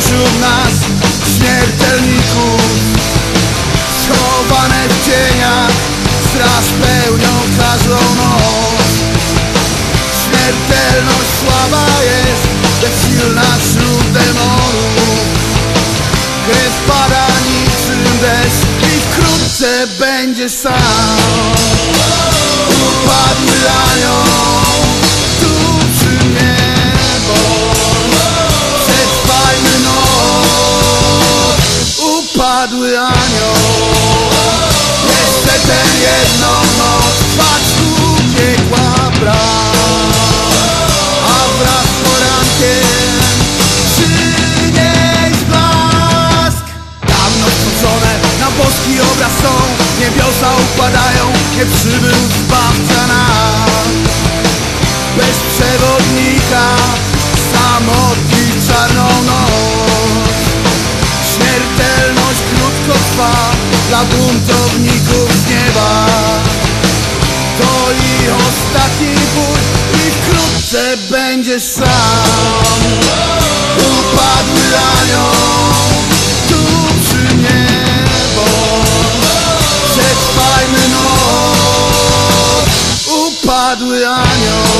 zobaczyć pośród nas śmiertelników. Schowane w cieniach straż pełnią każdą noc. Śmiertelność słaba jest, lecz silna wśród demonów. Krew pada niczym deszcz i wkrótce będzie sam. Upadły anioł Upadły anioł. Jeszcze tę jedną noc tu piekła bram A wraz z porankiem Przynieś blask. Dawno wrzucone na boski obraz są. Niebiosa upadają, nie przybył Dla buntowników z nieba. To i ostatni bój I wkrótce będziesz sam. Upadły anioł Tu przy niebo. Przetrwajmy noc. Upadły anioł.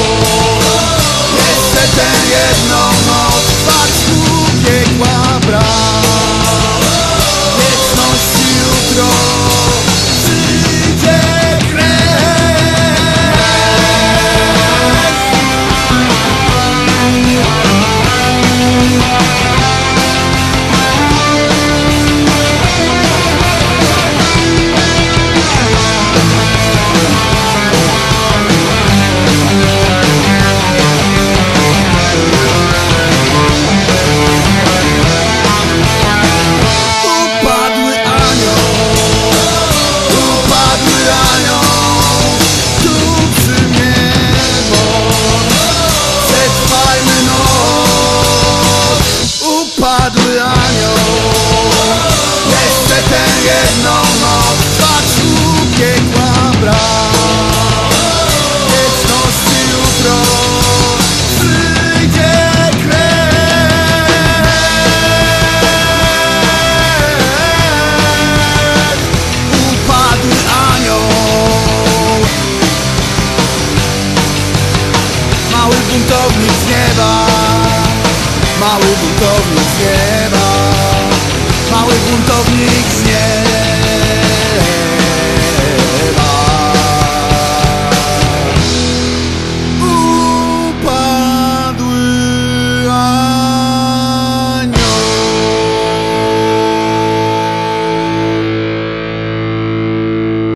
Jeszcze tę jedną noc Trwać tu piekła Upadły anioł. Jeszcze tę jedną noc u piekła bram Wieczności jutro Przyjdzie krew. Upadły anioł. Mały buntownik z nieba Mały buntownik z nieba. Mały buntownik z